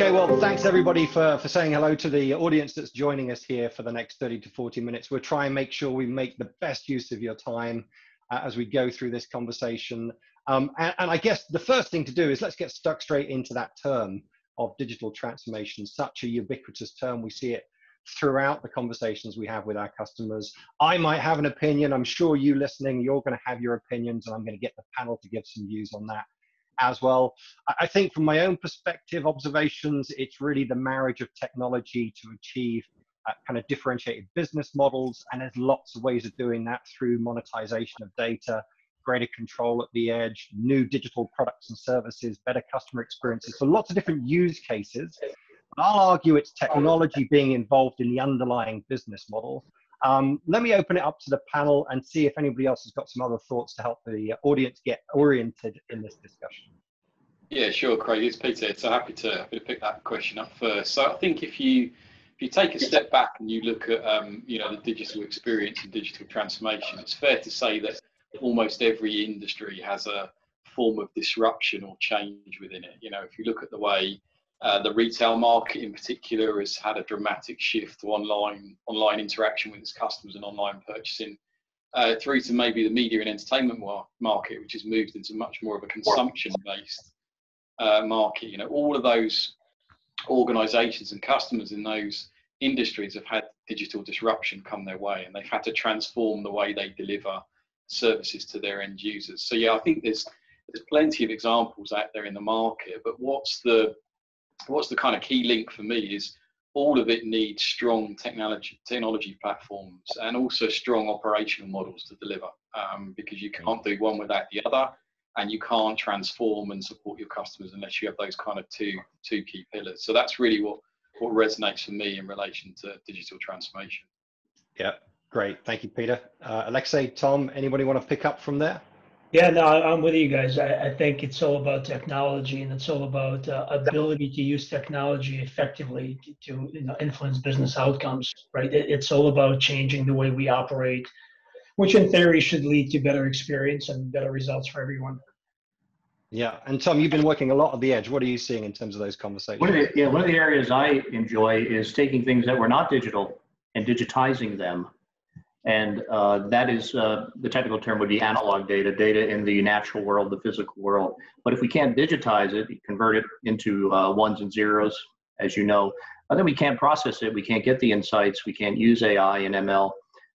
Okay, well, thanks everybody for, for saying hello to the audience that's joining us here for the next 30 to 40 minutes. We'll try and make sure we make the best use of your time uh, as we go through this conversation. Um, and, and, I guess the first thing to do is let's get stuck straight into that term of digital transformation, such a ubiquitous term. We see it throughout the conversations we have with our customers. I might have an opinion. I'm sure you listening, you're going to have your opinions, and I'm going to get the panel to give some views on that as well. I think from my own perspective, observations, it's really the marriage of technology to achieve uh, kind of differentiated business models. And there's lots of ways of doing that through monetization of data, greater control at the edge, new digital products and services, better customer experiences. So lots of different use cases. I'll argue it's technology being involved in the underlying business model. Um, let me open it up to the panel and see if anybody else has got some other thoughts to help the audience get oriented in this discussion. Yeah, sure, Craig. It's Peter. So happy to happy to pick that question up first. So I think if you if you take a step back and you look at um, you know the digital experience and digital transformation, it's fair to say that almost every industry has a form of disruption or change within it. You know, if you look at the way uh, the retail market in particular has had a dramatic shift to online online interaction with its customers and online purchasing, uh, through to maybe the media and entertainment market, which has moved into much more of a consumption-based uh, market. You know, all of those organisations and customers in those industries have had digital disruption come their way, and they've had to transform the way they deliver services to their end users. So yeah, I think there's there's plenty of examples out there in the market, but what's the what's the kind of key link for me is all of it needs strong technology technology platforms and also strong operational models to deliver um, because you can't do one without the other and you can't transform and support your customers unless you have those kind of two two key pillars. So that's really what what resonates for me in relation to digital transformation. Yeah great. Thank you peter. Uh, alexei tom anybody want to pick up from there yeah, no, I'm with you guys. I, I, think it's all about technology, and it's all about uh, ability to use technology effectively to, to you know, influence business outcomes. Right? It, it's all about changing the way we operate, which in theory should lead to better experience and better results for everyone. Yeah, and Tom, you've been working a lot at the edge. What are you seeing in terms of those conversations? One of the, yeah, one of the areas I enjoy is taking things that were not digital and digitizing them and uh, that is uh, the technical term would be analog data, data in the natural world, the physical world. But if we can't digitize it, convert it into uh, ones and zeros, as you know, then we can't process it. We can't get the insights. We can't use AI and ML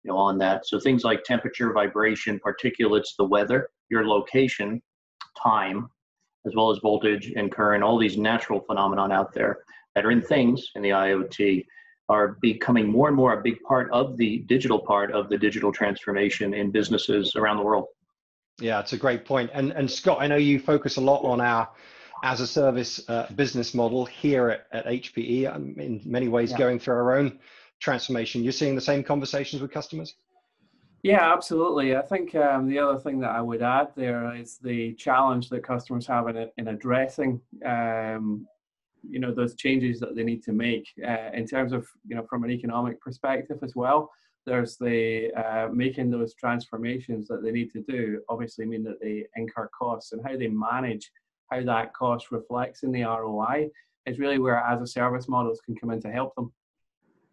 you know, on that. So things like temperature, vibration, particulates, the weather, your location, time, as well as voltage and current, all these natural phenomenon out there that are in things in the IoT are becoming more and more a big part of the digital part of the digital transformation in businesses around the world. Yeah, it's a great point. And and Scott, I know you focus a lot on our as a service uh, business model here at, at HPE. Um, in many ways, yeah. going through our own transformation. You're seeing the same conversations with customers. Yeah, absolutely. I think um, the other thing that I would add there is the challenge that customers have in, in addressing um, you know those changes that they need to make uh, in terms of you know from an economic perspective as well there's the uh, making those transformations that they need to do obviously mean that they incur costs and how they manage how that cost reflects in the roi is really where as a service models can come in to help them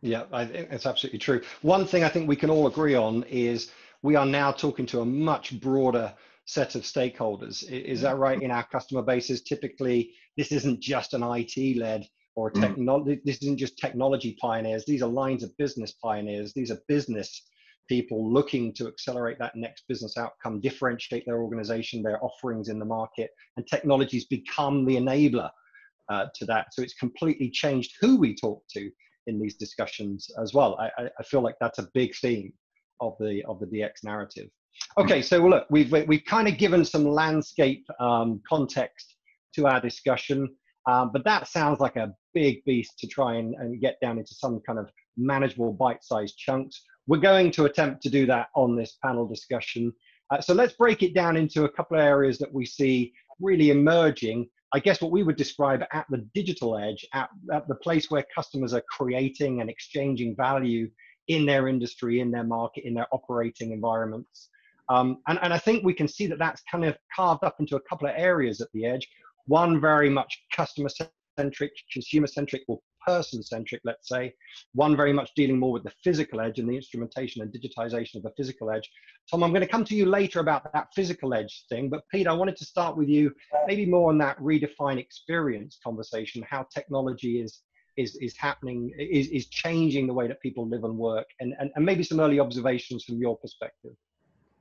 yeah i think it's absolutely true one thing i think we can all agree on is we are now talking to a much broader set of stakeholders. Is that right? In our customer bases, typically this isn't just an IT led or mm. technology. This isn't just technology pioneers. These are lines of business pioneers. These are business people looking to accelerate that next business outcome, differentiate their organization, their offerings in the market, and technologies become the enabler uh, to that. So it's completely changed who we talk to in these discussions as well. I, I feel like that's a big theme of the of the DX narrative. Okay, so look, we've we've kind of given some landscape um, context to our discussion, um, but that sounds like a big beast to try and, and get down into some kind of manageable bite-sized chunks. We're going to attempt to do that on this panel discussion. Uh, so let's break it down into a couple of areas that we see really emerging. I guess what we would describe at the digital edge, at, at the place where customers are creating and exchanging value in their industry, in their market, in their operating environments. Um, and, and I think we can see that that's kind of carved up into a couple of areas at the edge. One very much customer centric, consumer centric, or person centric, let's say. One very much dealing more with the physical edge and the instrumentation and digitization of the physical edge. Tom, I'm going to come to you later about that physical edge thing, but Pete, I wanted to start with you maybe more on that redefine experience conversation, how technology is is, is happening, is, is changing the way that people live and work, and, and, and maybe some early observations from your perspective.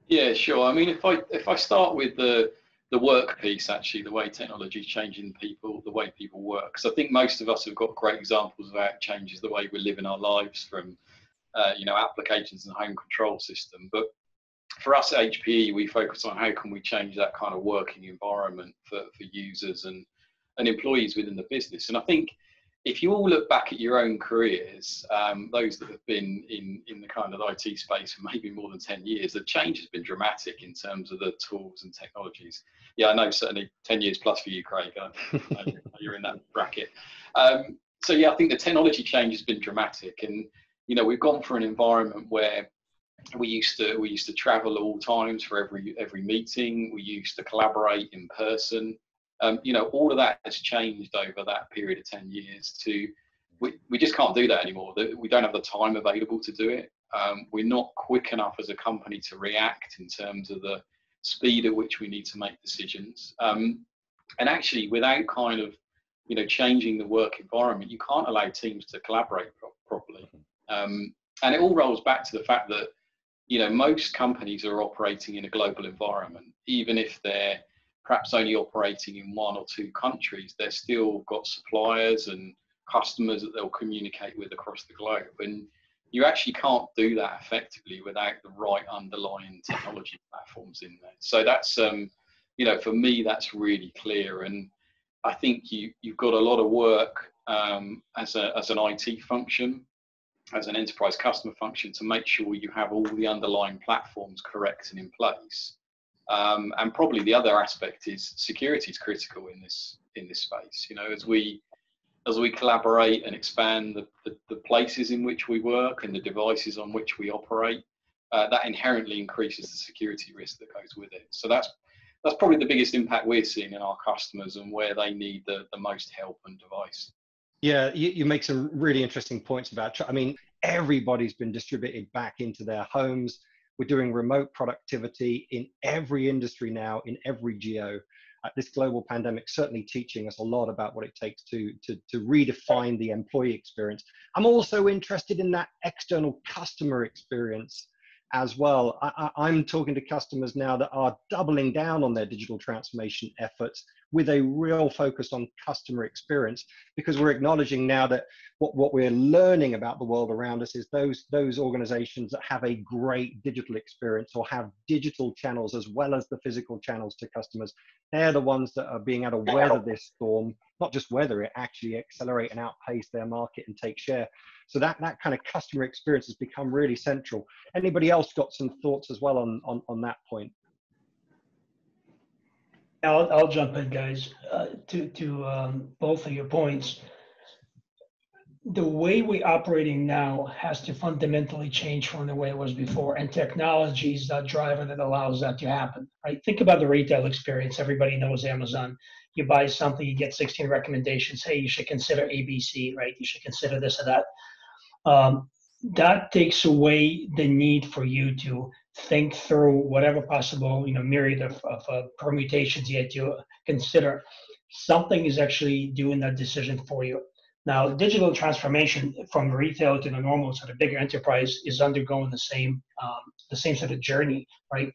Yeah, sure. I mean, if I if I start with the the work piece, actually, the way technology is changing people, the way people work. Because I think most of us have got great examples of how it changes the way we live in our lives, from uh, you know applications and home control system. But for us at HPE, we focus on how can we change that kind of working environment for, for users and and employees within the business. And I think if you all look back at your own careers, um, those that have been in, in the kind of IT space for maybe more than 10 years, the change has been dramatic in terms of the tools and technologies. Yeah, I know certainly 10 years plus for you, Craig. you're in that bracket. Um, so yeah, I think the technology change has been dramatic. And, you know, we've gone for an environment where we used to we used to travel all times for every every meeting. We used to collaborate in person. Um, you know, all of that has changed over that period of 10 years to, we, we just can't do that anymore. We don't have the time available to do it. Um, we're not quick enough as a company to react in terms of the speed at which we need to make decisions. Um, and actually, without kind of, you know, changing the work environment, you can't allow teams to collaborate pro- properly. Um, and it all rolls back to the fact that, you know, most companies are operating in a global environment, even if they're perhaps only operating in one or two countries, they've still got suppliers and customers that they'll communicate with across the globe. And you actually can't do that effectively without the right underlying technology platforms in there. So that's, um, you know, for me, that's really clear. And I think you, you've got a lot of work um, as, a, as an IT function, as an enterprise customer function to make sure you have all the underlying platforms correct and in place. Um, and probably the other aspect is security is critical in this in this space. You know, as we as we collaborate and expand the, the, the places in which we work and the devices on which we operate, uh, that inherently increases the security risk that goes with it. So that's that's probably the biggest impact we're seeing in our customers and where they need the, the most help and advice. Yeah, you, you make some really interesting points about. I mean, everybody's been distributed back into their homes we're doing remote productivity in every industry now, in every geo. Uh, this global pandemic certainly teaching us a lot about what it takes to, to, to redefine the employee experience. I'm also interested in that external customer experience as well. I, am talking to customers now that are doubling down on their digital transformation efforts with a real focus on customer experience because we're acknowledging now that what, what we're learning about the world around us is those those organizations that have a great digital experience or have digital channels as well as the physical channels to customers they're the ones that are being able to weather this storm not just weather it actually accelerate and outpace their market and take share so that that kind of customer experience has become really central anybody else got some thoughts as well on on, on that point I'll, I'll jump in, guys. Uh, to to um, both of your points, the way we're operating now has to fundamentally change from the way it was before, and technology is that driver that allows that to happen. Right? Think about the retail experience. Everybody knows Amazon. You buy something, you get 16 recommendations. Hey, you should consider ABC. Right? You should consider this or that. Um, that takes away the need for you to think through whatever possible, you know, myriad of, of uh, permutations you had to consider. Something is actually doing that decision for you. Now, digital transformation from retail to the normal sort of bigger enterprise is undergoing the same um, the same sort of journey, right?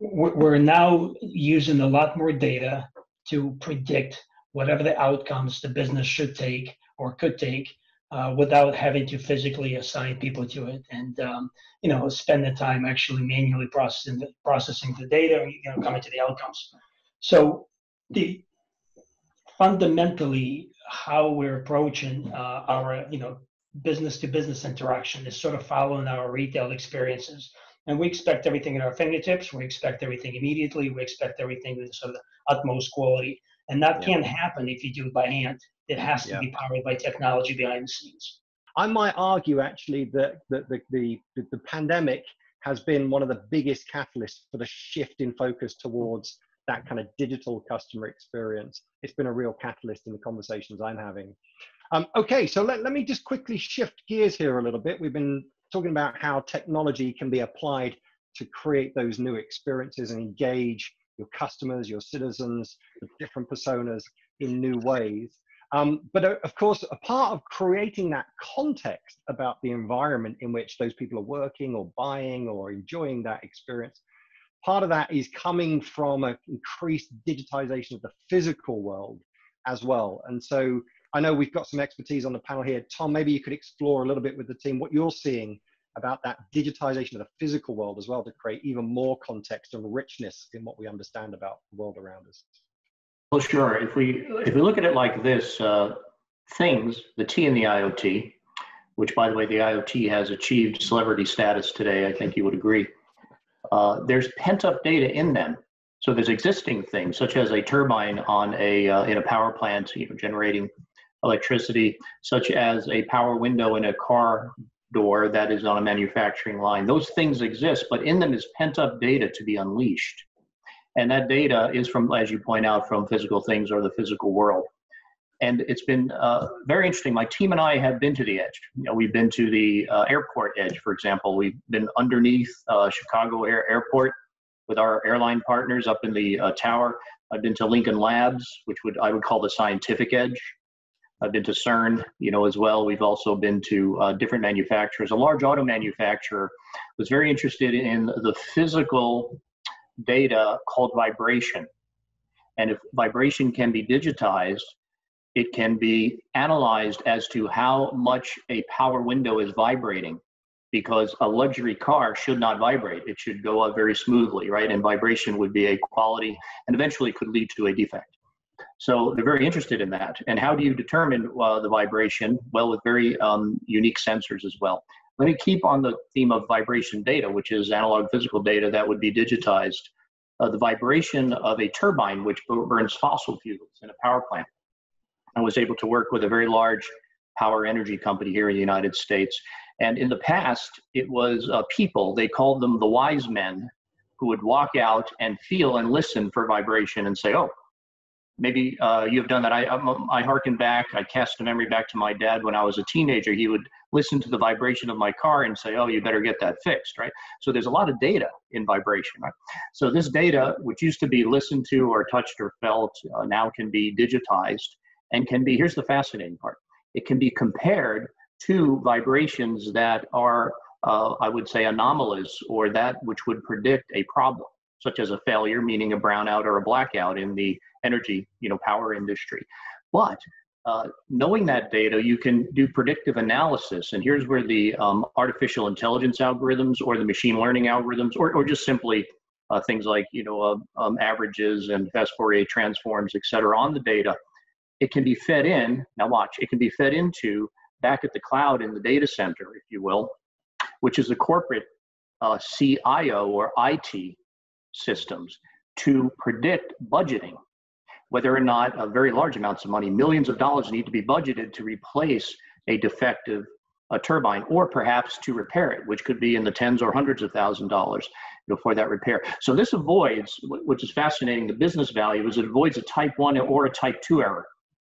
We're now using a lot more data to predict whatever the outcomes the business should take or could take uh, without having to physically assign people to it. And um, you know spend the time actually manually processing the, processing the data and you know coming to the outcomes. So the fundamentally how we're approaching uh, our you know business to business interaction is sort of following our retail experiences. And we expect everything at our fingertips. We expect everything immediately. We expect everything with sort of the utmost quality and that yeah. can't happen if you do it by hand it has to yeah. be powered by technology behind the scenes. I might argue actually that, that the, the, the pandemic has been one of the biggest catalysts for the shift in focus towards that kind of digital customer experience. It's been a real catalyst in the conversations I'm having. Um, okay, so let, let me just quickly shift gears here a little bit. We've been talking about how technology can be applied to create those new experiences and engage your customers, your citizens, different personas in new ways. Um, but uh, of course, a part of creating that context about the environment in which those people are working or buying or enjoying that experience, part of that is coming from an increased digitization of the physical world as well. And so I know we've got some expertise on the panel here. Tom, maybe you could explore a little bit with the team what you're seeing about that digitization of the physical world as well to create even more context and richness in what we understand about the world around us. Well, sure. If we if we look at it like this, uh, things, the T in the IoT, which by the way, the IoT has achieved celebrity status today. I think you would agree. Uh, there's pent up data in them. So there's existing things such as a turbine on a uh, in a power plant, you know, generating electricity, such as a power window in a car door that is on a manufacturing line. Those things exist, but in them is pent up data to be unleashed. And that data is from, as you point out, from physical things or the physical world. And it's been uh, very interesting. My team and I have been to the edge. You know, we've been to the uh, airport edge, for example. We've been underneath uh, Chicago O'Hare Airport with our airline partners up in the uh, tower. I've been to Lincoln Labs, which would I would call the scientific edge. I've been to CERN, you know, as well. We've also been to uh, different manufacturers. A large auto manufacturer was very interested in the physical data called vibration. And if vibration can be digitized, it can be analyzed as to how much a power window is vibrating because a luxury car should not vibrate. It should go up very smoothly, right? And vibration would be a quality and eventually could lead to a defect. So they're very interested in that. And how do you determine uh, the vibration? Well, with very um, unique sensors as well. Let me keep on the theme of vibration data, which is analog physical data that would be digitized. Uh, the vibration of a turbine, which burns fossil fuels in a power plant. I was able to work with a very large power energy company here in the United States. And in the past, it was uh, people, they called them the wise men, who would walk out and feel and listen for vibration and say, oh, maybe uh, you've done that. I, I, harken back, I cast a memory back to my dad when I was a teenager. He would listen to the vibration of my car and say, oh, you better get that fixed, right? So there's a lot of data in vibration, right? So this data, which used to be listened to or touched or felt, uh, now can be digitized and can be, here's the fascinating part, it can be compared to vibrations that are, uh, I would say, anomalous or that which would predict a problem such as a failure, meaning a brownout or a blackout in the energy, you know, power industry. But uh, knowing that data, you can do predictive analysis. And here's where the um, artificial intelligence algorithms or the machine learning algorithms, or, or just simply uh, things like, you know, uh, um, averages and fast Fourier transforms, et cetera, on the data, it can be fed in. Now watch, it can be fed into back at the cloud in the data center, if you will, which is the corporate uh, CIO or IT systems to predict budgeting whether or not very large amounts of money, millions of dollars need to be budgeted to replace a defective turbine or perhaps to repair it, which could be in the tens or hundreds of thousand dollars for that repair. So this avoids, which is fascinating, the business value is it avoids a type one or a type two error.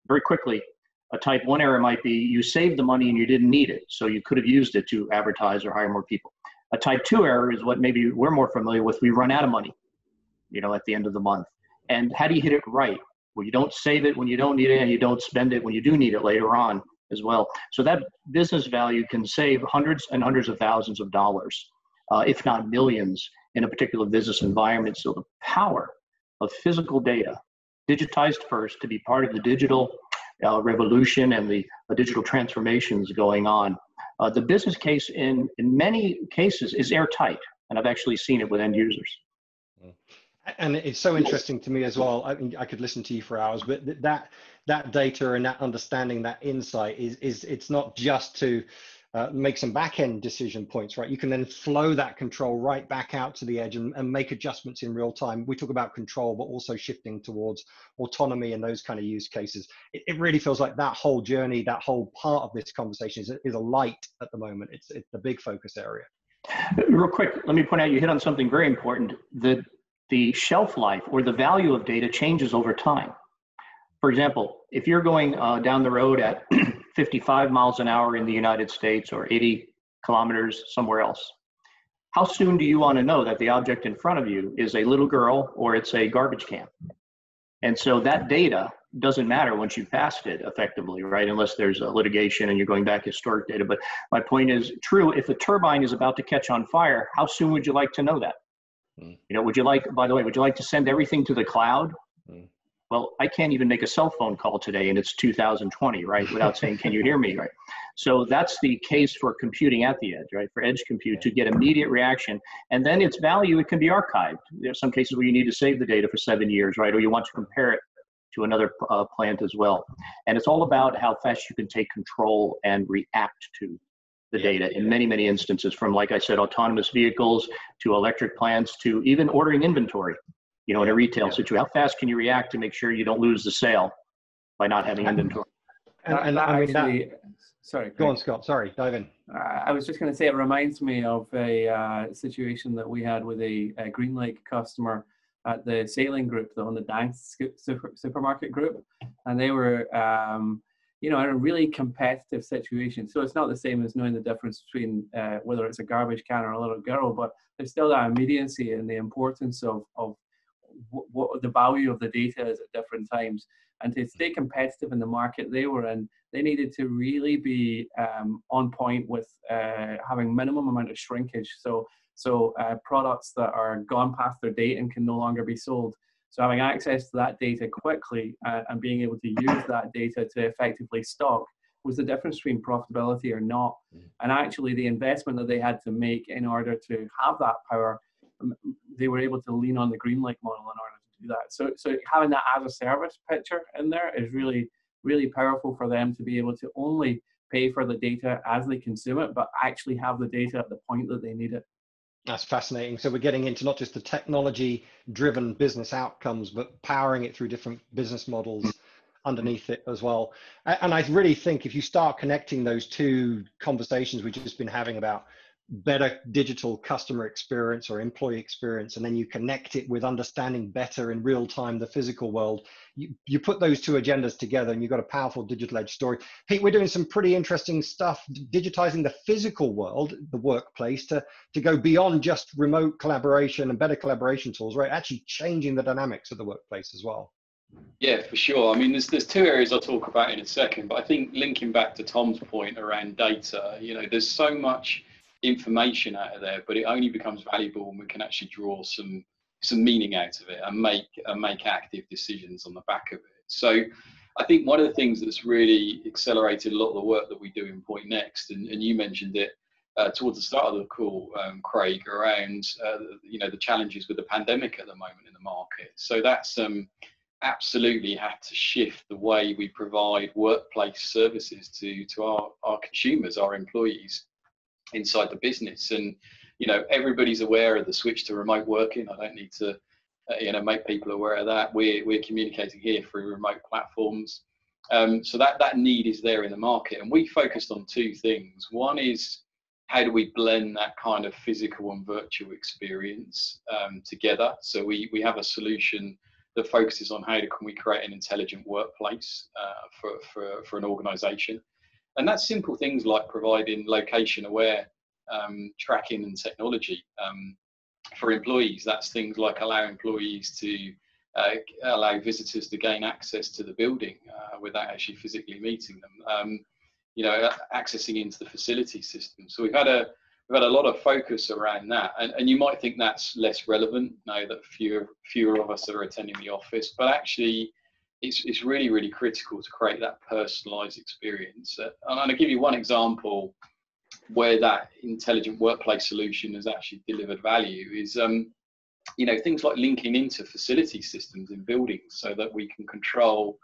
Very quickly, a type one error might be you saved the money and you didn't need it, so you could have used it to advertise or hire more people. A type two error is what maybe we're more familiar with. We run out of money, you know, at the end of the month. And how do you hit it right? Well, you don't save it when you don't need it, and you don't spend it when you do need it later on as well. So that business value can save hundreds and hundreds of thousands of dollars, uh, if not millions, in a particular business environment. So the power of physical data, digitized first, to be part of the digital uh, revolution and the uh, digital transformations going on. Uh, the business case in, in many cases is airtight, and I've actually seen it with end users. Mm and it's so interesting to me as well. I mean, I could listen to you for hours, but that that data and that understanding, that insight is is it's not just to uh, make some back end decision points, right? You can then flow that control right back out to the edge and, and make adjustments in real time. We talk about control, but also shifting towards autonomy and those kind of use cases. It, it really feels like that whole journey, that whole part of this conversation is, is a light at the moment. It's it's the big focus area. Real quick, let me point out you hit on something very important. The, the shelf life or the value of data changes over time. For example, if you're going uh, down the road at 55 miles an hour in the United States or 80 kilometers somewhere else, how soon do you want to know that the object in front of you is a little girl or it's a garbage can? And so that data doesn't matter once you've passed it effectively, right? Unless there's a litigation and you're going back historic data. But my point is true, if a turbine is about to catch on fire, how soon would you like to know that? Mm. You know, would you like, by the way, would you like to send everything to the cloud? Mm. Well, I can't even make a cell phone call today and it's 2020, right? Without saying, can you hear me, right? So that's the case for computing at the edge, right? For edge compute to get immediate reaction. And then its value, it can be archived. There are some cases where you need to save the data for seven years, right? Or you want to compare it to another uh, plant as well. And it's all about how fast you can take control and react to the data in many, many instances from, like I said, autonomous vehicles to electric plants to even ordering inventory, you know, in a retail yeah. situation. How fast can you react to make sure you don't lose the sale by not having inventory? And, and I mean, that, sorry. Go on, Scott. Sorry, dive in. I was just going to say it reminds me of a uh, situation that we had with a, a GreenLake customer at the Salling group, the, on the Dansk super, supermarket group, and they were, um, you know, in a really competitive situation. So it's not the same as knowing the difference between uh, whether it's a garbage can or a little girl, but there's still that immediacy and the importance of of what, what the value of the data is at different times. And to stay competitive in the market they were in, they needed to really be um, on point with uh, having minimum amount of shrinkage. So so uh, products that are gone past their date and can no longer be sold. So having access to that data quickly uh, and being able to use that data to effectively stock was the difference between profitability or not. Mm. And actually, the investment that they had to make in order to have that power, they were able to lean on the GreenLake model in order to do that. So, so having that as a service picture in there is really, really powerful for them to be able to only pay for the data as they consume it, but actually have the data at the point that they need it. That's fascinating. So we're getting into not just the technology driven business outcomes, but powering it through different business models mm. underneath it as well. And I really think if you start connecting those two conversations we've just been having about better digital customer experience or employee experience and then you connect it with understanding better in real time the physical world you, you put those two agendas together and you've got a powerful digital edge story. Pete we're doing some pretty interesting stuff digitizing the physical world the workplace to to go beyond just remote collaboration and better collaboration tools right? Actually changing the dynamics of the workplace as well. Yeah, for sure. I mean, there's there's two areas I'll talk about in a second, but I think linking back to Tom's point around data, you know, there's so much information out of there, but it only becomes valuable when we can actually draw some some meaning out of it and make and make active decisions on the back of it. So I think one of the things that's really accelerated a lot of the work that we do in Pointnext, and, and you mentioned it uh, towards the start of the call, um, Craig, around uh, you know the challenges with the pandemic at the moment in the market. So that's um, absolutely had to shift the way we provide workplace services to to our, our consumers, our employees inside the business. And you know, everybody's aware of the switch to remote working. I don't need to, uh, you know, make people aware of that. We're we're communicating here through remote platforms. Um, so that that need is there in the market, and we focused on two things. One is how do we blend that kind of physical and virtual experience um, together? So we we have a solution that focuses on how can we create an intelligent workplace uh, for, for, for an organization. And that's simple things like providing location aware um, tracking and technology um, for employees. That's things like allow employees to uh, allow visitors to gain access to the building uh, without actually physically meeting them. Um, you know, accessing into the facility system. So we've had a we've had a lot of focus around that, and, and you might think that's less relevant now that fewer fewer of us are attending the office, but actually it's, it's really, really critical to create that personalized experience. Uh, and I'll give you one example where that intelligent workplace solution has actually delivered value is, um, you know, things like linking into facility systems in buildings so that we can control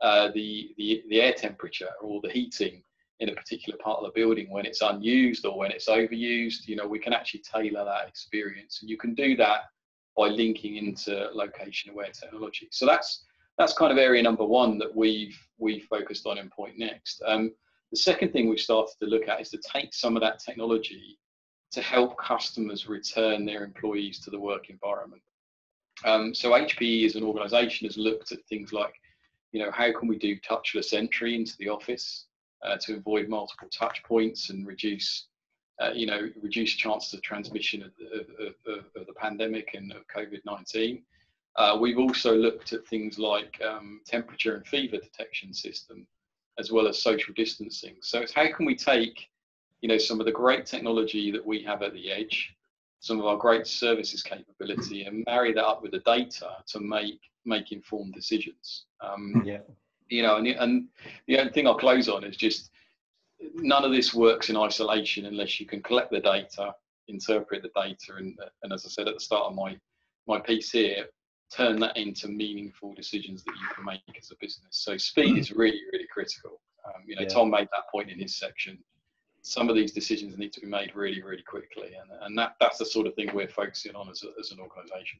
uh, the, the, the air temperature or the heating in a particular part of the building when it's unused or when it's overused. You know, we can actually tailor that experience. And you can do that by linking into location aware technology. So that's that's kind of area number one that we've we focused on in Pointnext. Um, the second thing we've started to look at is to take some of that technology to help customers return their employees to the work environment. Um, so HPE as an organization has looked at things like, you know, how can we do touchless entry into the office uh, to avoid multiple touch points and reduce, uh, you know, reduce chances of transmission of, of, of, of the pandemic and of COVID-19. Uh, we've also looked at things like um, temperature and fever detection system, as well as social distancing. So it's how can we take, you know, some of the great technology that we have at the edge, some of our great services capability, and marry that up with the data to make make informed decisions. Um, yeah. You know, and, and the only thing I'll close on is just none of this works in isolation unless you can collect the data, interpret the data, and, and as I said at the start of my my piece here, turn that into meaningful decisions that you can make as a business. So speed is really, really critical. Um, you know, yeah. Tom made that point in his section. Some of these decisions need to be made really, really quickly, and and that that's the sort of thing we're focusing on as a, as an organisation.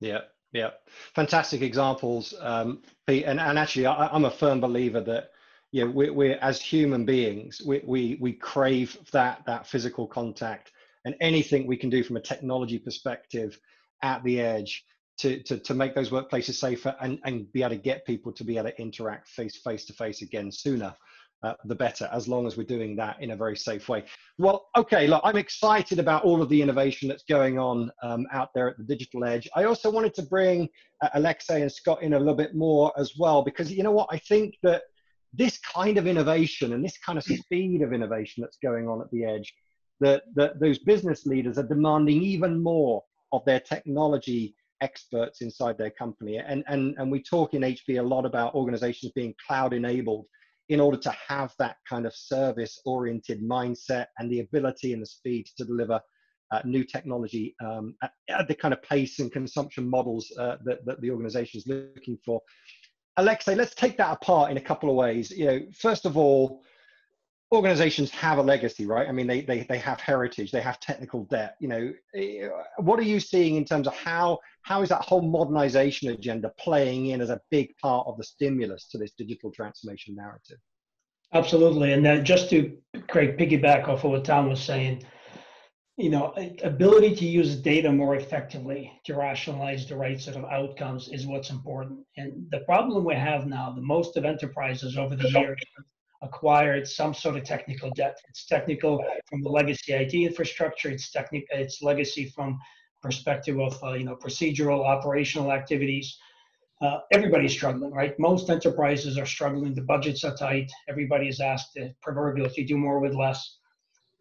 Yeah, yeah, fantastic examples, um, Pete. And and actually, I, am a firm believer that you know, we we as human beings, we we we crave that that physical contact, and anything we can do from a technology perspective at the edge to, to, to make those workplaces safer and, and be able to get people to be able to interact face face to face again sooner uh, the better as long as we're doing that in a very safe way. Well okay look i'm excited about all of the innovation that's going on um, out there at the digital edge. I also wanted to bring uh, alexei and scott in a little bit more as well because you know what? I think that this kind of innovation and this kind of speed of innovation that's going on at the edge that, that those business leaders are demanding even more of their technology experts inside their company. And, and, and we talk in HP a lot about organizations being cloud enabled in order to have that kind of service oriented mindset and the ability and the speed to deliver uh, new technology um, at, at, the kind of pace and consumption models uh, that, that the organization is looking for. Alexei, let's take that apart in a couple of ways. You know, first of all, organizations have a legacy, right? I mean, they, they, they have heritage, they have technical debt. You know, eh, what are you seeing in terms of how, how is that whole modernization agenda playing in as a big part of the stimulus to this digital transformation narrative? Absolutely. And just to, Craig, piggyback off of what Tom was saying, you know, ability to use data more effectively to rationalize the right set of outcomes is what's important. And the problem we have now, the most of enterprises over the years acquired some sort of technical debt. It's technical from the legacy IT infrastructure. It's technical. It's legacy from perspective of uh, you know procedural operational activities. Uh, everybody's struggling, right? Most enterprises are struggling. The budgets are tight. Everybody is asked to proverbially to do more with less.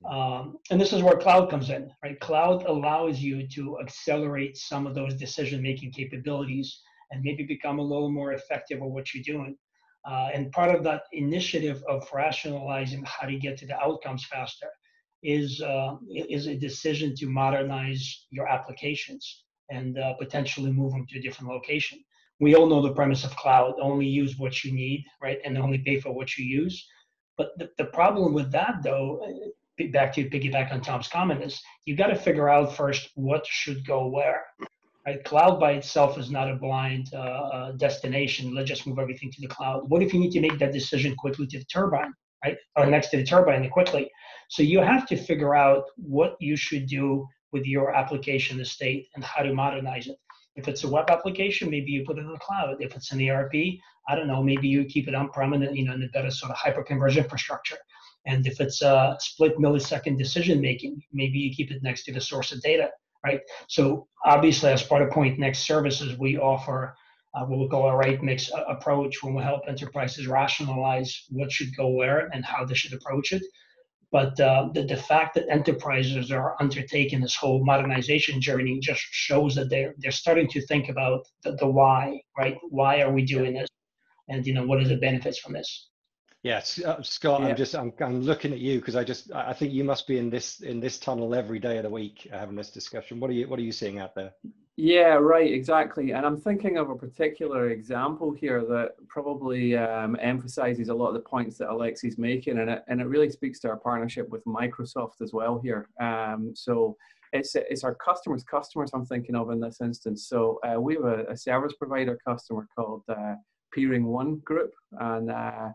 Um, and this is where cloud comes in, right? Cloud allows you to accelerate some of those decision-making capabilities and maybe become a little more effective at what you're doing. Uh, and part of that initiative of rationalizing how to get to the outcomes faster is, uh, is a decision to modernize your applications and uh, potentially move them to a different location. We all know the premise of cloud, only use what you need, right? And only pay for what you use. But the, the problem with that though, uh, back to piggyback on Tom's comment is you've got to figure out first what should go where. Right? Cloud by itself is not a blind uh, uh, destination. Let's just move everything to the cloud. What if you need to make that decision quickly to the turbine, right? Or next to the turbine quickly. So you have to figure out what you should do with your application estate and how to modernize it. If it's a web application, maybe you put it in the cloud. If it's an ERP, I don't know, maybe you keep it on-prem you know in a better sort of hyper-converged infrastructure. And if it's a split millisecond decision making, maybe you keep it next to the source of data right? So obviously, as part of Pointnext services, we offer uh, what we call a right mix approach when we help enterprises rationalize what should go where and how they should approach it. But uh, the, the fact that enterprises are undertaking this whole modernization journey just shows that they're, they're starting to think about the, the why, right? Why are we doing this? And, you know, what are the benefits from this? Yes, uh, Scott, yeah. I'm just I'm, I'm looking at you because I just I think you must be in this in this tunnel every day of the week having this discussion. What are you what are you seeing out there? Yeah, right, exactly. And I'm thinking of a particular example here that probably um, emphasizes a lot of the points that Alexei's making, and it and it really speaks to our partnership with Microsoft as well here. Um, so it's it's our customers' customers I'm thinking of in this instance. So uh, we have a, a, service provider customer called uh, Peering One Group, and uh,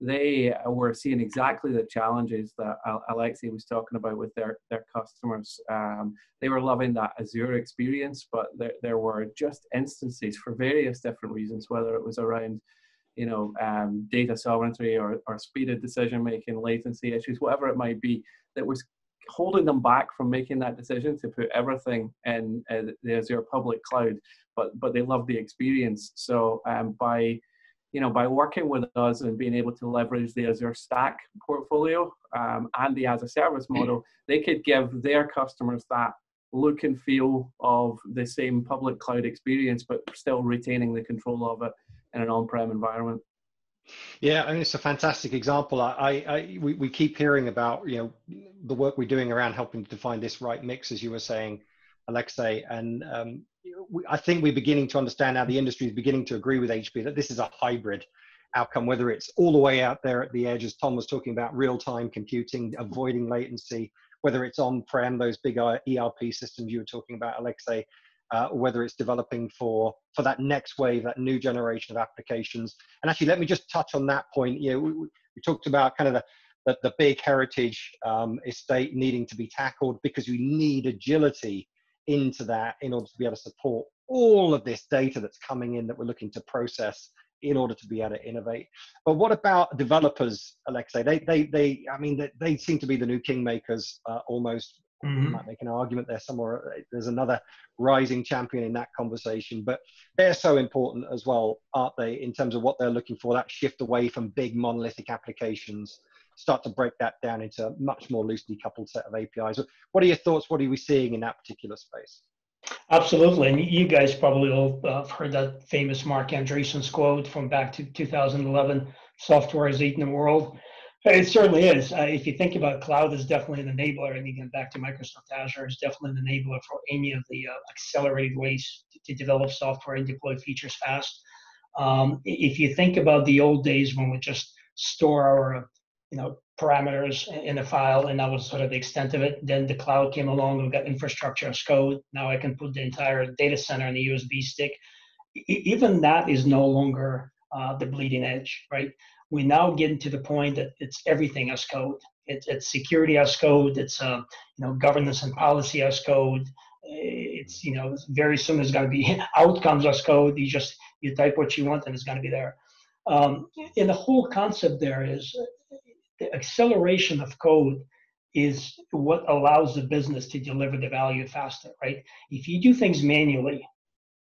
they were seeing exactly the challenges that Alexei was talking about with their, their customers. Um, they were loving that Azure experience, but there, there were just instances for various different reasons, whether it was around you know, um, data sovereignty or, or speed of decision making, latency issues, whatever it might be, that was holding them back from making that decision to put everything in uh, the Azure public cloud. But but they love the experience. So um, by you know, by working with us and being able to leverage the Azure Stack portfolio um, and the as a service model, they could give their customers that look and feel of the same public cloud experience, but still retaining the control of it in an on-prem environment. Yeah, I mean, it's a fantastic example. I, I, we, we keep hearing about, you know, the work we're doing around helping to find this right mix, as you were saying, Alexei. And um, I think we're beginning to understand now the industry is beginning to agree with HP that this is a hybrid outcome, whether it's all the way out there at the edge, as Tom was talking about, real-time computing, avoiding latency, whether it's on-prem, those big uh, ERP systems you were talking about, Alexei, uh, whether it's developing for for that next wave, that new generation of applications. And actually, let me just touch on that point. You know, we, we talked about kind of the the, the big heritage um, estate needing to be tackled because we need agility into that in order to be able to support all of this data that's coming in that we're looking to process in order to be able to innovate. But what about developers, Alexei? They, they, they I mean, they, they seem to be the new kingmakers uh, almost Mm-hmm. might make an argument there somewhere. There's another rising champion in that conversation, but they're so important as well, aren't they, in terms of what they're looking for? That shift away from big monolithic applications, start to break that down into a much more loosely coupled set of APIs. What are your thoughts? What are we seeing in that particular space? Absolutely, and you guys probably all uh, heard that famous Marc Andreessen's quote from back to 2011: "Software is eating the world." It certainly is. Uh, if you think about cloud is definitely an enabler, and again back to Microsoft Azure is definitely an enabler for any of the uh, accelerated ways to, to, develop software and deploy features fast. Um, if you think about the old days when we just store our you know parameters in a file and that was sort of the extent of it then the cloud came along We've got infrastructure as code now i can put the entire data center in the usb stick even that is no longer uh, the bleeding edge right we now get to the point that it's everything as code. It's, it's security as code. It's uh, you know governance and policy as code. It's you know very soon it's going to be outcomes as code. You just you type what you want and it's going to be there. Um, and the whole concept there is the acceleration of code is what allows the business to deliver the value faster, right? If you do things manually,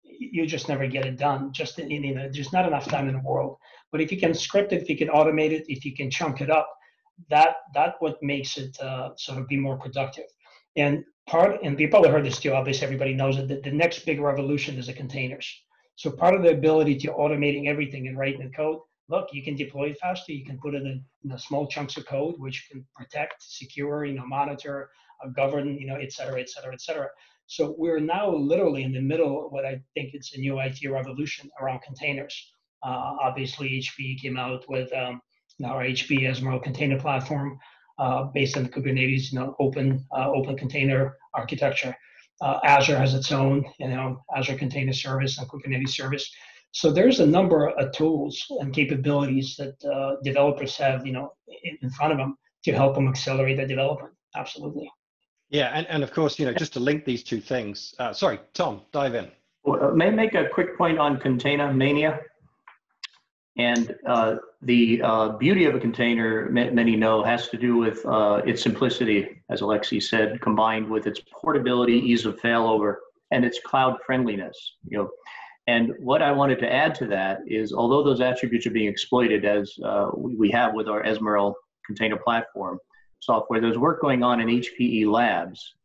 you just never get it done. Just in, you know, there's not enough time in the world. But if you can script it, if you can automate it, if you can chunk it up, that that what makes it uh, sort of be more productive. And part, and you probably heard this too. Obviously, everybody knows it. That the next big revolution is the containers. So part of the ability to automating everything and writing the code. Look, you can deploy it faster. You can put it in, in small chunks of code, which can protect, secure, you know, monitor, uh, govern, you know, et cetera, et cetera, et cetera. So we're now literally in the middle of what I think it's a new IT revolution around containers. Uh, obviously, HP came out with um, our HP Ezmeral container platform uh, based on the Kubernetes, you know, open uh, open container architecture. Uh, Azure has its own, you know, Azure Container Service and Kubernetes Service. So there's a number of tools and capabilities that uh, developers have, you know, in, in front of them to help them accelerate their development. Absolutely. Yeah, and, and of course, you know, just to link these two things. Uh, sorry, Tom, dive in. Well, uh, may I make a quick point on container mania? And uh, the uh, beauty of a container, many know, has to do with uh, its simplicity, as Alexei said, combined with its portability, ease of failover, and its cloud friendliness. You know, and what I wanted to add to that is, although those attributes are being exploited as uh, we have with our Ezmeral container platform, software. There's work going on in HPE labs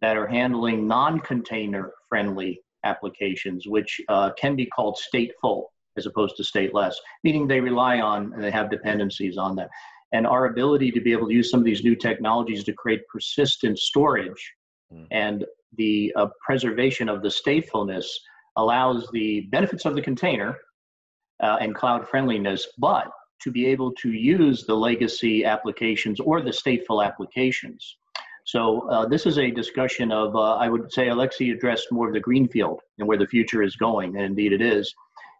that are handling non-container friendly applications, which uh, can be called stateful as opposed to stateless, meaning they rely on and they have dependencies on that. And our ability to be able to use some of these new technologies to create persistent storage mm. and the uh, preservation of the statefulness allows the benefits of the container uh, and cloud friendliness, but to be able to use the legacy applications or the stateful applications. So uh, this is a discussion of, uh, I would say Alexei addressed more of the greenfield and where the future is going, and indeed it is.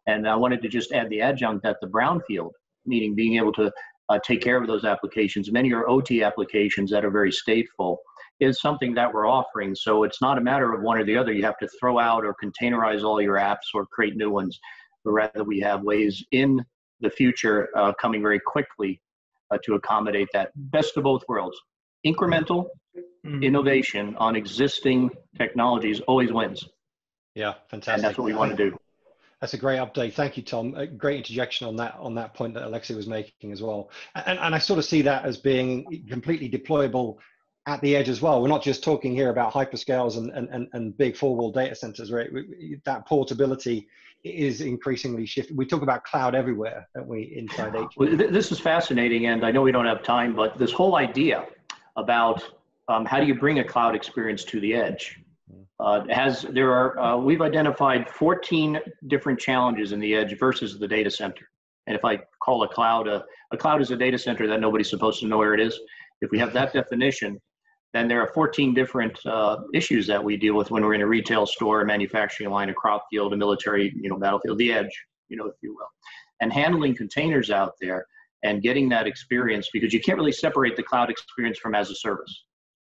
And I wanted to just add the adjunct that the brownfield, meaning being able to uh, take care of those applications. Many are OT applications that are very stateful is something that we're offering. So it's not a matter of one or the other. You have to throw out or containerize all your apps or create new ones. But rather, we have ways in the future uh, coming very quickly uh, to accommodate that. Best of both worlds. Incremental mm-hmm. innovation on existing technologies always wins. Yeah, fantastic. And that's what we want to do. That's a great update. Thank you, Tom. A great interjection on that on that point that Alexei was making as well. And, and I sort of see that as being completely deployable at the edge as well. We're not just talking here about hyperscales and, and, and, big four-wall data centers, right? That portability is increasingly shifting. We talk about cloud everywhere, don't we, inside H? Well, this is fascinating, and I know we don't have time, but this whole idea about um, how do you bring a cloud experience to the edge uh, has there are uh, we've identified 14 different challenges in the edge versus the data center. And if I call a cloud a, a cloud is a data center that nobody's supposed to know where it is. If we have that definition, then there are 14 different uh, issues that we deal with when we're in a retail store, a manufacturing line, a crop field, a military, you know, battlefield, the edge, you know, if you will. And handling containers out there and getting that experience because you can't really separate the cloud experience from as a service.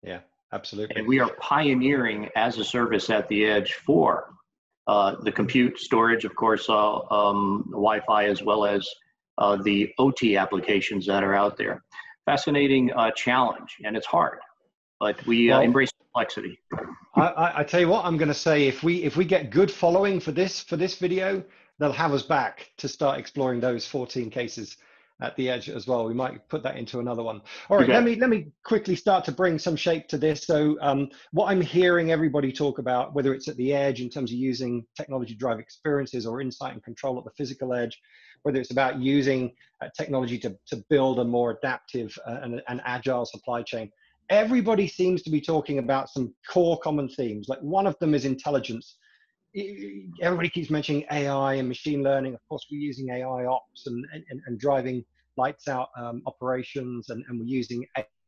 Yeah, absolutely. And we are pioneering as a service at the edge for uh, the compute storage, of course, uh, um, Wi-Fi, as well as uh, the OT applications that are out there. Fascinating uh, challenge, and it's hard but we uh, well, embrace complexity. I, I, tell you what, I'm going to say if we if we get good following for this for this video, they'll have us back to start exploring those 14 cases at the edge as well. We might put that into another one. All right, okay. let me let me quickly start to bring some shape to this. So, um, what I'm hearing everybody talk about, whether it's at the edge in terms of using technology drive experiences or insight and control at the physical edge, whether it's about using uh, technology to to build a more adaptive uh, and, and agile supply chain everybody seems to be talking about some core common themes. Like one of them is intelligence. Everybody keeps mentioning AI and machine learning. Of course, we're using AI ops and, and, and driving lights out um, operations, and, and we're using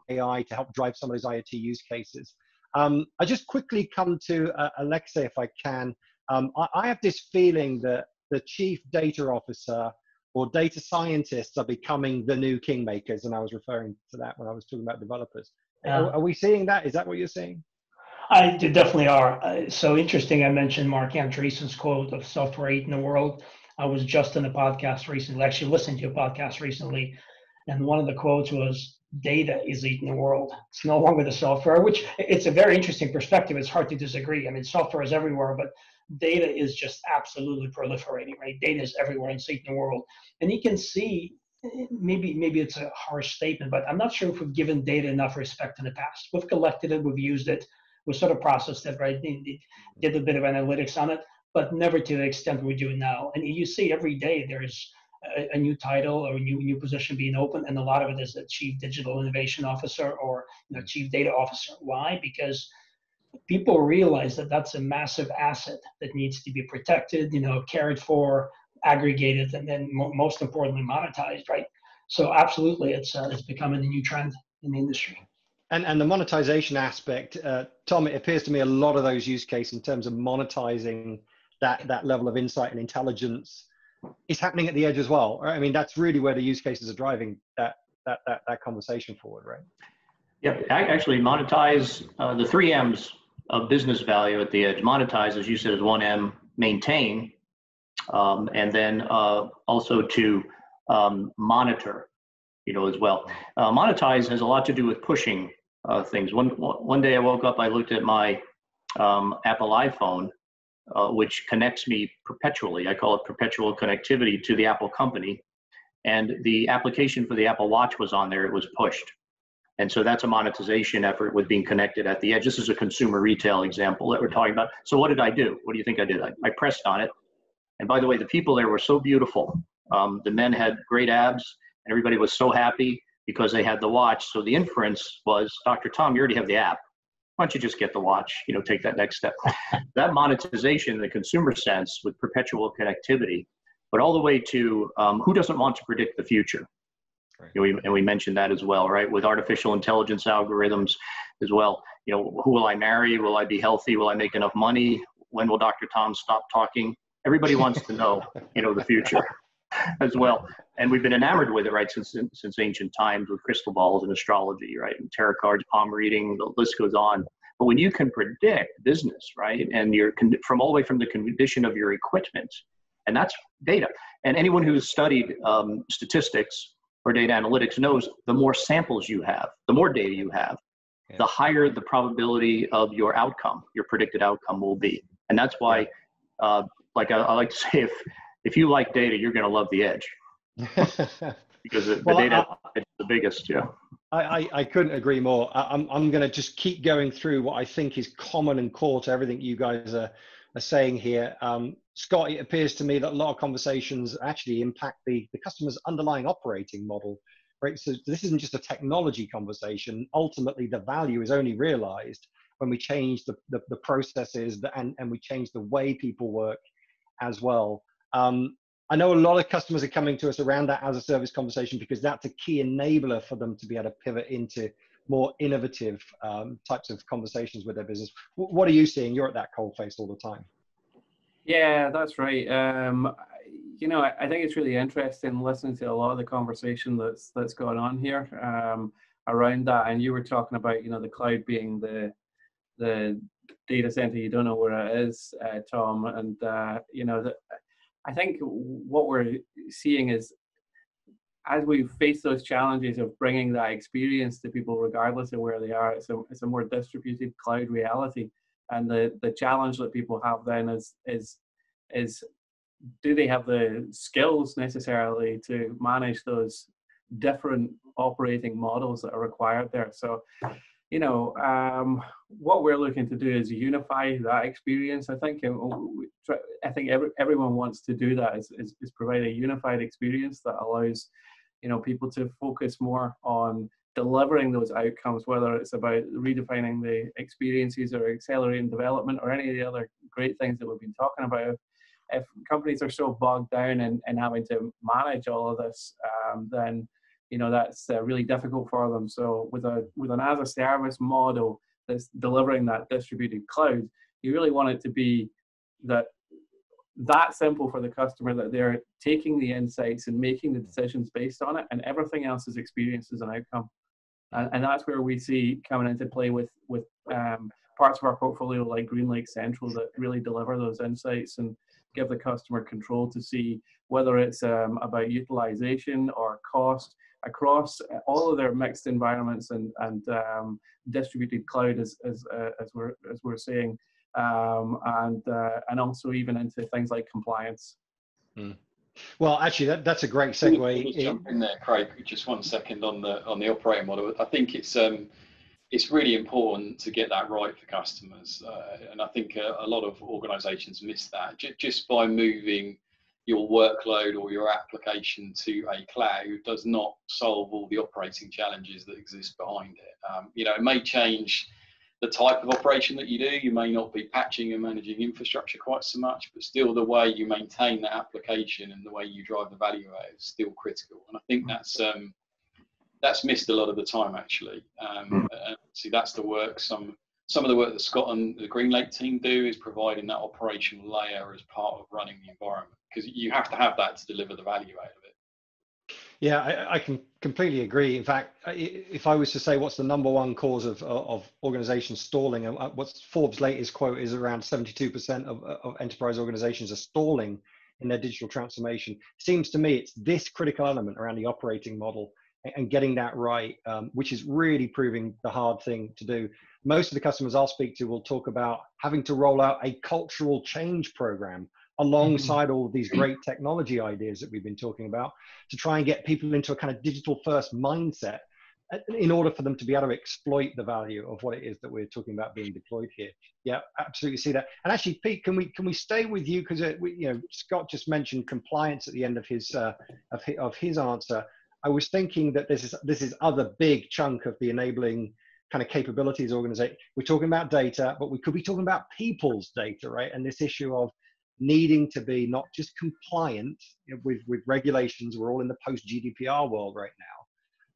AI to help drive some of those IoT use cases. Um, I just quickly come to uh, Alexei, if I can. Um, I, I have this feeling that the chief data officer or data scientists are becoming the new kingmakers, and I was referring to that when I was talking about developers. Are, are, we seeing that? Is that what you're saying? I definitely are. Uh, so interesting. I mentioned Marc Andreessen's quote of software eating the world. I was just in a podcast recently, actually listened to a podcast recently, and one of the quotes was data is eating the world. It's no longer the software, which it's a very interesting perspective. It's hard to disagree. I mean, software is everywhere, but data is just absolutely proliferating, right? Data is everywhere and it's eating the world. And you can see maybe maybe it's a harsh statement, but I'm not sure if we've given data enough respect in the past. We've collected it, we've used it, we sort of processed it, right? Did a bit of analytics on it, but never to the extent we do now. And you see every day there's a, a, new title or a new new position being open, and a lot of it is the chief digital innovation officer or you know, chief data officer. Why? Because people realize that that's a massive asset that needs to be protected, you know, cared for, aggregated and then mo- most importantly monetized, right? So absolutely, it's uh, it's becoming a new trend in the industry. And and the monetization aspect, uh, Tom, it appears to me a lot of those use cases in terms of monetizing that that level of insight and intelligence is happening at the edge as well. Right? I mean, that's really where the use cases are driving that that that, that conversation forward, right? Yep, actually monetize uh, the three M's of business value at the edge. Monetize, as you said, is one M. Maintain um, and then uh, also to um, monitor, you know, as well. Uh, monetize has a lot to do with pushing uh, things. One one day I woke up, I looked at my um, Apple iPhone, uh, which connects me perpetually. I call it perpetual connectivity to the Apple company, and the application for the Apple Watch was on there. It was pushed. And so that's a monetization effort with being connected at the edge. This is a consumer retail example that we're talking about. So what did I do? What do you think I did? I, I pressed on it and by the way, the people there were so beautiful. Um, the men had great abs, and everybody was so happy because they had the watch. So the inference was, Dr. Tom, you already have the app. Why don't you just get the watch? You know, take that next step. that monetization in the consumer sense with perpetual connectivity, but all the way to um, who doesn't want to predict the future? Right. You know, we, and we mentioned that as well, right? With artificial intelligence algorithms as well. You know, who will I marry? Will I be healthy? Will I make enough money? When will Dr. Tom stop talking? Everybody wants to know, you know, the future. as well. And we've been enamored with it, right, since since ancient times with crystal balls and astrology, right, and tarot cards, palm reading, the list goes on. But when you can predict business, right, and you're con- from all the way from the condition of your equipment, and that's data. And anyone who's studied um, statistics or data analytics knows the more samples you have, the more data you have, yeah. the higher the probability of your outcome, your predicted outcome will be. And that's why, uh, like I, I, like to say, if if you like data, you're going to love the edge because the, well, data I, is the biggest. Yeah. I, I, couldn't agree more. I, am I'm, I'm going to just keep going through what I think is common and core to everything you guys are, are saying here. Um, Scott, it appears to me that a lot of conversations actually impact the, the customer's underlying operating model, right? So this isn't just a technology conversation. Ultimately, the value is only realized when we change the, the, the processes and, and we change the way people work as well. Um, I know a lot of customers are coming to us around that as a service conversation because that's a key enabler for them to be able to pivot into more innovative um, types of conversations with their business. W- what are you seeing? You're at that cold face all the time. Yeah, that's right. Um, you know, I, I, think it's really interesting listening to a lot of the conversation that's that's going on here um, around that. And you were talking about, you know, the cloud being the the data center. You don't know where it is, uh, Tom. And uh, you know, I think what we're seeing is as we face those challenges of bringing that experience to people, regardless of where they are, it's a, it's a more distributed cloud reality. And the, the challenge that people have then is, is, is do they have the skills necessarily to manage those different operating models that are required there? So you know, um, what we're looking to do is unify that experience. I think I think every, everyone wants to do that is, is, is, provide a unified experience that allows, you know, people to focus more on delivering those outcomes, whether it's about redefining the experiences or accelerating development or any of the other great things that we've been talking about. If companies are so bogged down in, in having to manage all of this, um, then you know that's uh, really difficult for them. So with a with an as a service model that's delivering that distributed cloud, you really want it to be that that simple for the customer that they're taking the insights and making the decisions based on it, and everything else is experienced as an outcome. And, and that's where we see coming into play with with um, parts of our portfolio like GreenLake Central that really deliver those insights and give the customer control to see whether it's um, about utilization or cost across all of their mixed environments and, and um, distributed cloud as, as, uh, as, we're, as we're saying, um, and, uh, and also even into things like compliance. Mm. Well, actually, that, that's a great segue. Jump in there, Craig. Just one second on the on the operating model. I think it's um, it's really important to get that right for customers, uh, and I think a, a, lot of organisations miss that J- just by moving your workload or your application to a cloud does not solve all the operating challenges that exist behind it. Um, you know, it may change the type of operation that you do. You may not be patching and managing infrastructure quite so much, but still the way you maintain that application and the way you drive the value out is still critical. And I think that's um, that's missed a lot of the time actually. Um, hmm. see, that's the work some some of the work that Scott and the GreenLake team do is providing that operational layer as part of running the environment because you have to have that to deliver the value out of it. Yeah, I, I, can completely agree. In fact, if I was to say what's the number one cause of, of organizations stalling, and uh, what's Forbes' latest quote is around 72% of, of enterprise organizations are stalling in their digital transformation. Seems to me it's this critical element around the operating model and getting that right, um, which is really proving the hard thing to do. Most of the customers I'll speak to will talk about having to roll out a cultural change program alongside all of these great technology ideas that we've been talking about to try and get people into a kind of digital first mindset uh, in order for them to be able to exploit the value of what it is that we're talking about being deployed here. Yeah, absolutely see that. And actually, Pete, can we can we stay with you because uh, you know Scott just mentioned compliance at the end of his uh, of his, of his answer. I was thinking that this is this is other big chunk of the enabling kind of capabilities organization. We're talking about data, but we could be talking about people's data, right? And this issue of needing to be not just compliant with, with regulations. We're all in the post GDPR world right now.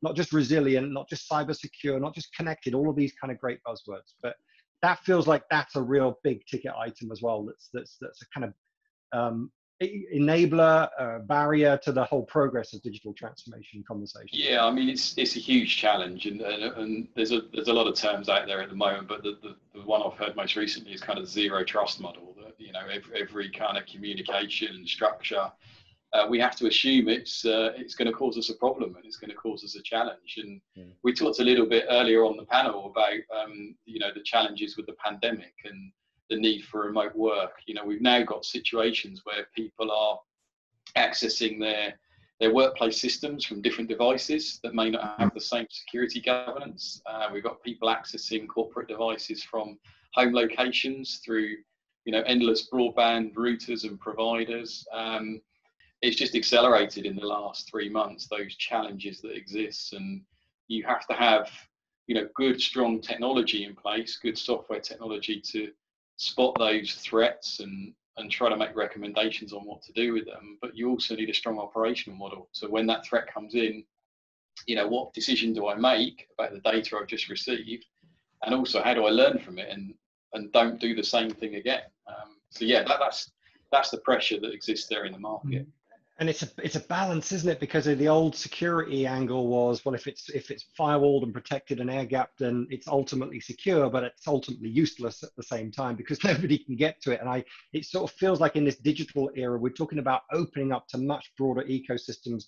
Not just resilient, not just cyber secure, not just connected, all of these kind of great buzzwords. But that feels like that's a real big ticket item as well. That's that's that's a kind of um, enabler, uh, barrier to the whole progress of digital transformation conversation? Yeah, I mean it's it's a huge challenge, and and, and there's a there's a lot of terms out there at the moment, but the, the, the one I've heard most recently is kind of zero trust model. That you know every, every kind of communication and structure, uh, we have to assume it's uh, it's going to cause us a problem and it's going to cause us a challenge. And mm. we talked a little bit earlier on the panel about um, you know the challenges with the pandemic and the need for remote work. You know, we've now got situations where people are accessing their their workplace systems from different devices that may not have the same security governance. Uh, we've got people accessing corporate devices from home locations through, you know, endless broadband routers and providers. Um, it's just accelerated in the last three months those challenges that exist, and you have to have, you know, good strong technology in place, good software technology to spot those threats and and try to make recommendations on what to do with them. But you also need a strong operational model. So when that threat comes in, you know, what decision do I make about the data I've just received? And also how do I learn from it and and don't do the same thing again? Um, so yeah, that, that's that's the pressure that exists there in the market and it's a it's a balance isn't it? Because the old security angle was well if it's if it's firewalled and protected and air gapped then it's ultimately secure but it's ultimately useless at the same time because nobody can get to it. And i it sort of feels like in this digital era we're talking about opening up to much broader ecosystems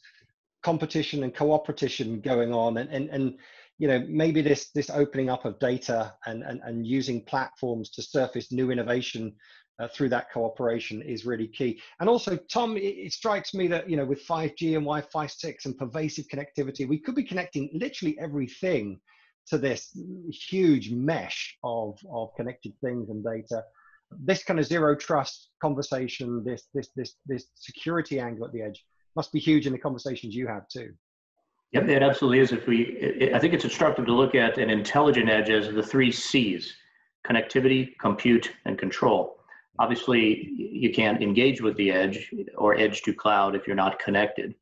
competition and cooperation going on. And and, and you know maybe this this opening up of data and, and and using platforms to surface new innovation uh, through that cooperation is really key. And also, Tom, it, it, strikes me that you know with 5G and Wi-Fi 6 and pervasive connectivity, we could be connecting literally everything to this huge mesh of of connected things and data. This kind of zero trust conversation, this this this this security angle at the edge, must be huge in the conversations you have too. Yep, it absolutely is. If we, it, I think it's instructive to look at an intelligent edge as the three C's: connectivity, compute, and control obviously you can't engage with the edge or edge to cloud if you're not connected.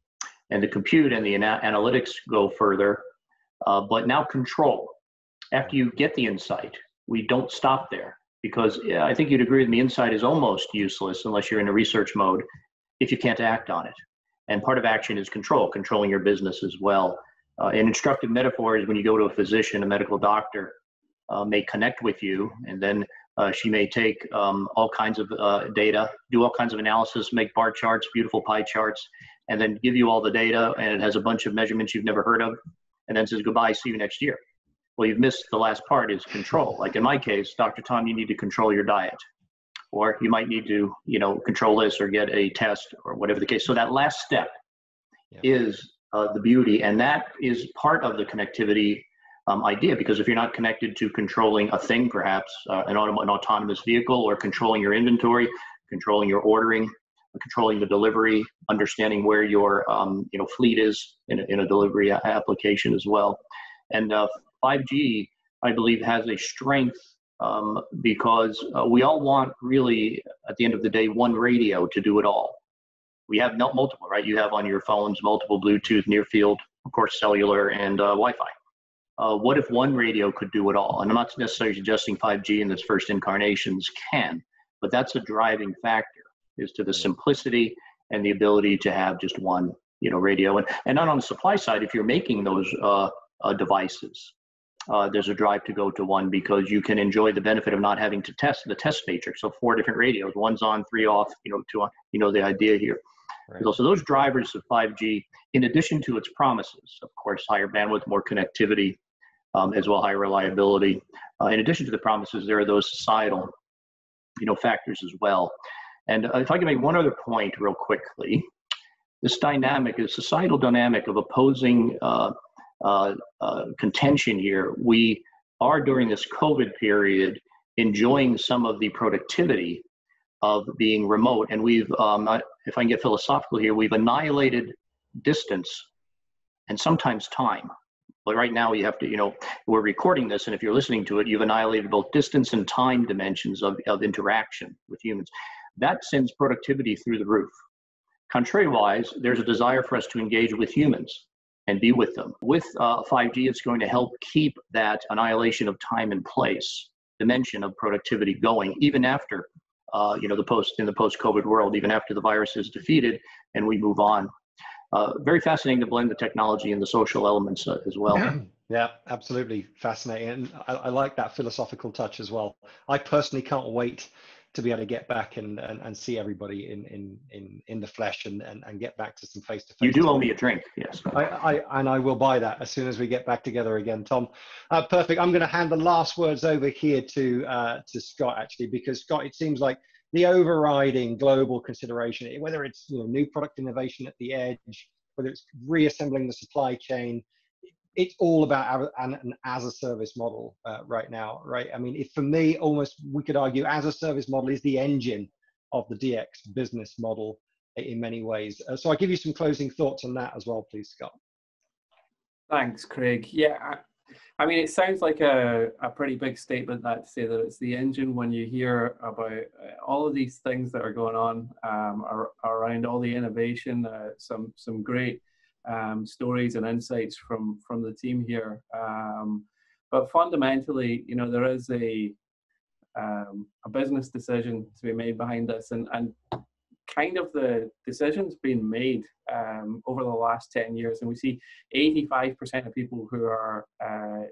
And the compute and the ana- analytics go further uh, but now control. After you get the insight we don't stop there because i think you'd agree with me insight is almost useless unless you're in a research mode if you can't act on it. And part of action is control controlling your business as well. Uh, an instructive metaphor is when you go to a physician a medical doctor uh, may connect with you and then uh, she may take um, all kinds of uh, data, do all kinds of analysis, make bar charts, beautiful pie charts, and then give you all the data. And it has a bunch of measurements you've never heard of, and then says goodbye, see you next year. Well, you've missed the last part is control. Like in my case, Dr. Tom, you need to control your diet, or you might need to, you know, control this or get a test or whatever the case. So that last step yeah. is uh, the beauty, and that is part of the connectivity um, idea because if you're not connected to controlling a thing, perhaps uh, an, autom- an autonomous vehicle, or controlling your inventory, controlling your ordering, controlling the delivery, understanding where your um, you know fleet is in a, in a delivery application as well, and uh, 5G I believe has a strength um, because uh, we all want really at the end of the day one radio to do it all. We have multiple, right? You have on your phones multiple Bluetooth, near field, of course, cellular and uh, Wi-Fi uh, what if one radio could do it all? And I'm not necessarily suggesting 5G in its first incarnations can, but that's a driving factor is to the simplicity and the ability to have just one, you know, radio. And, and not on the supply side, if you're making those uh, uh, devices, uh, there's a drive to go to one because you can enjoy the benefit of not having to test the test matrix. So four different radios, one's on, three off, you know, two on, you know, the idea here. Right. So those drivers of 5G, in addition to its promises, of course, higher bandwidth, more connectivity, um, as well high reliability. Uh, in addition to the promises, there are those societal, you know, factors as well. And uh, if I can make one other point real quickly, this dynamic is societal dynamic of opposing uh, uh, uh contention here. We are during this COVID period enjoying some of the productivity of being remote, and we've, um, if I can get philosophical here, we've annihilated distance and sometimes time. But right now, you have to, you know, we're recording this, and if you're listening to it, you've annihilated both distance and time dimensions of, of interaction with humans. That sends productivity through the roof. Contrariwise, there's a desire for us to engage with humans and be with them. With uh, 5G, it's going to help keep that annihilation of time and place dimension of productivity going, even after uh, you know, the post in the post-COVID world, even after the virus is defeated and we move on. Uh, very fascinating to blend the technology and the social elements uh, as well. Yeah, absolutely fascinating. And I, I, like that philosophical touch as well. I personally can't wait to be able to get back and, and, and see everybody in, in, in, in the flesh and, and, and get back to some face to face. You do owe me a drink, yes. I, I, and I will buy that as soon as we get back together again, Tom. Uh, perfect. I'm going to hand the last words over here to, uh, to Scott, actually, because Scott, it seems like the overriding global consideration, whether it's you know, new product innovation at the edge, whether it's reassembling the supply chain, it's all about an, an as a service model uh, right now, right? I mean, if for me, almost we could argue as a service model is the engine of the DX business model in many ways. Uh, so I'll give you some closing thoughts on that as well, please, Scott. Thanks, Craig. Yeah, I, mean, it sounds like a, a pretty big statement that to say that it's the engine when you hear about uh, all of these things that are going on um, are, around all the innovation, uh, some some great um, stories and insights from from the team here. Um, but fundamentally, you know, there is a um, a business decision to be made behind this, and and kind of the decisions being made um, over the last 10 years and we see 85% of people who are uh,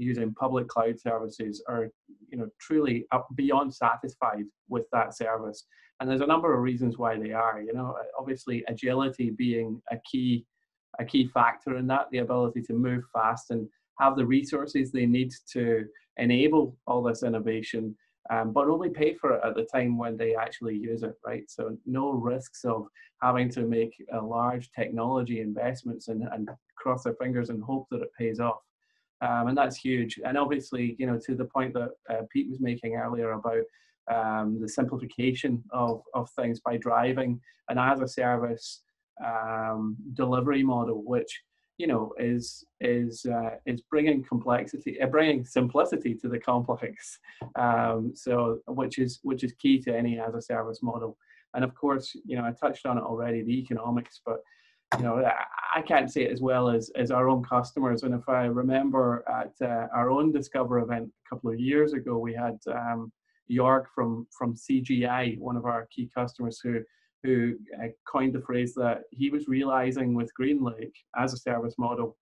using public cloud services are you know truly up beyond satisfied with that service. And there's a number of reasons why they are you know obviously agility being a key a key factor in that the ability to move fast and have the resources they need to enable all this innovation um, but only pay for it at the time when they actually use it, right? So no risks of having to make a large technology investments and, and cross their fingers and hope that it pays off. Um, and that's huge. And obviously, you know, to the point that uh, Pete was making earlier about um, the simplification of, of things by driving an as a service um, delivery model, which you know is is uh, is bringing complexity, uh, bringing simplicity to the complex. Um, so which is which is key to any as a service model. And of course, you know I touched on it already, the economics, but you know I can't say it as well as as our own customers. And if I remember at uh, our own Discover event a couple of years ago, we had um, York from from CGI, one of our key customers, who who uh, coined the phrase that he was realizing with GreenLake as a service model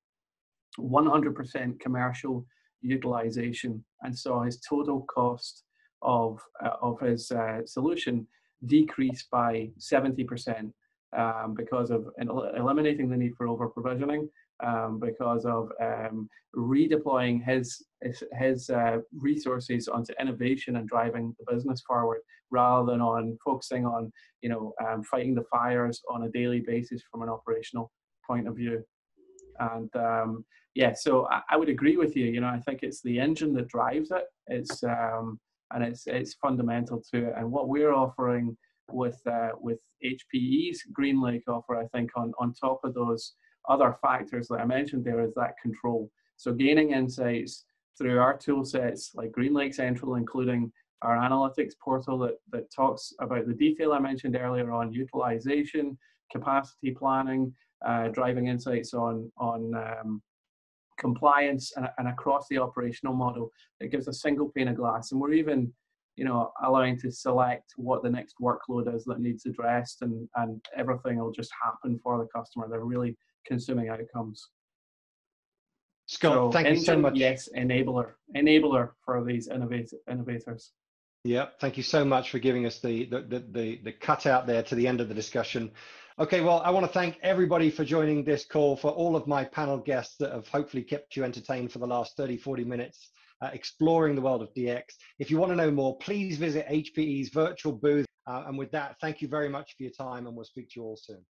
100% commercial utilization and saw his total cost of, uh, of his uh, solution decrease by 70% um, because of eliminating the need for over provisioning um, because of um, redeploying his his, uh, resources onto innovation and driving the business forward rather than on focusing on you know um, fighting the fires on a daily basis from an operational point of view. And um, yeah so I, I, would agree with you you know i think it's the engine that drives it. It's um, and it's it's fundamental to it. And what we're offering with uh, with hpe's greenlake offer i think on on top of those other factors that i mentioned there is that control so gaining insights through our tool sets like greenlake central including our analytics portal that, that talks about the detail I mentioned earlier on utilization, capacity planning, uh, driving insights on, on um, compliance and, and across the operational model. It gives a single pane of glass. And we're even you know, allowing to select what the next workload is that needs addressed and, and everything will just happen for the customer. They're really consuming outcomes. Scott, so thank you so much. Yes, enabler, enabler for these innovators. Yeah, thank you so much for giving us the, the, the, the, the cutout there to the end of the discussion. Okay, well, I want to thank everybody for joining this call, for all of my panel guests that have hopefully kept you entertained for the last 30, 40 minutes, uh, exploring the world of DX. If you want to know more, please visit HPE's virtual booth. Uh, and with that, thank you very much for your time, and we'll speak to you all soon.